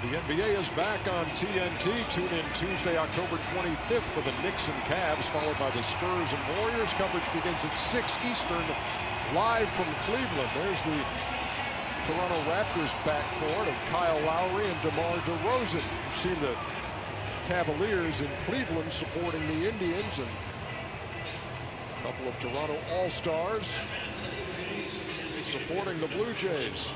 The NBA is back on TNT. Tune in Tuesday, October 25th for the Knicks and Cavs, followed by the Spurs and Warriors. Coverage begins at 6 Eastern, live from Cleveland. There's the Toronto Raptors backcourt of Kyle Lowry and DeMar DeRozan. You've seen the Cavaliers in Cleveland supporting the Indians and a couple of Toronto All-Stars supporting the Blue Jays.